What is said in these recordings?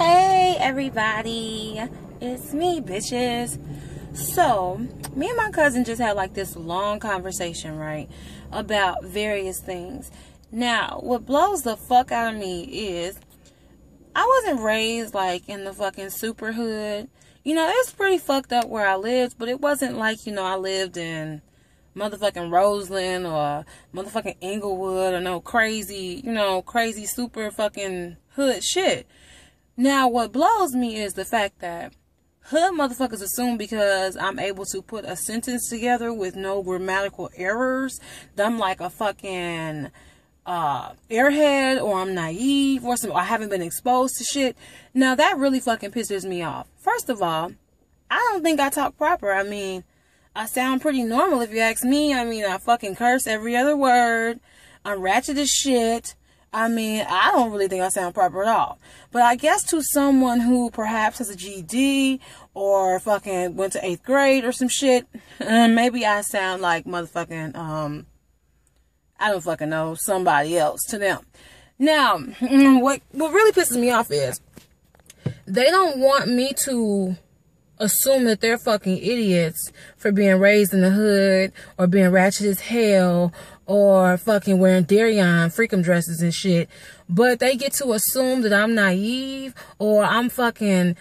Hey everybody, it's me, bitches. So, me and my cousin just had like this long conversation, right, about various things. Now, what blows the fuck out of me is I wasn't raised like in the fucking super hood. You know, it's pretty fucked up where I lived, but it wasn't like, you know, I lived in motherfucking Roseland or motherfucking Englewood or no crazy, you know, crazy super fucking hood shit. Now, what blows me is the fact that hood motherfuckers assume because I'm able to put a sentence together with no grammatical errors that I'm like a fucking uh airhead or I'm naive or some I haven't been exposed to shit. Now that really fucking pisses me off. First of all, I don't think I talk proper. I mean, I sound pretty normal if you ask me. I mean, I fucking curse every other word. I'm ratchet as shit. I mean, I don't really think I sound proper at all. But I guess to someone who perhaps has a GD or fucking went to eighth grade or some shit, maybe I sound like motherfucking, um, I don't fucking know, somebody else to them. Now, what, what really pisses me off is they don't want me to assume that they're fucking idiots for being raised in the hood or being ratchet as hell or fucking wearing Darion freakum dresses and shit. But they get to assume that I'm naive or I'm fucking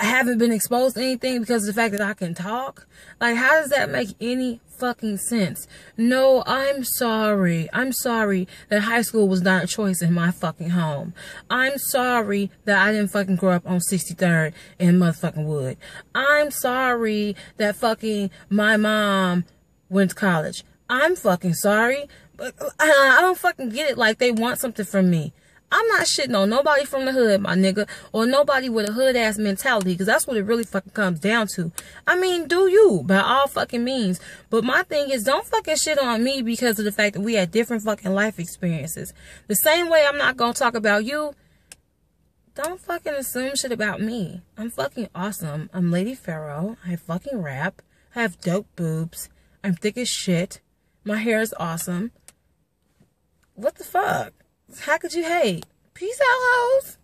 I haven't been exposed to anything because of the fact that I can talk. Like, how does that make any fucking sense? No, I'm sorry. I'm sorry that high school was not a choice in my fucking home. I'm sorry that I didn't fucking grow up on 63rd in motherfucking Wood. I'm sorry that fucking my mom went to college. I'm fucking sorry, but uh, I don't fucking get it. Like, they want something from me. I'm not shitting on nobody from the hood, my nigga, or nobody with a hood ass mentality, because that's what it really fucking comes down to. I mean, do you, by all fucking means. But my thing is, don't fucking shit on me because of the fact that we had different fucking life experiences. The same way I'm not gonna talk about you, don't fucking assume shit about me. I'm fucking awesome. I'm Lady Pharroh. I fucking rap. I have dope boobs. I'm thick as shit. My hair is awesome. What the fuck? How could you hate? Peace out, hoes.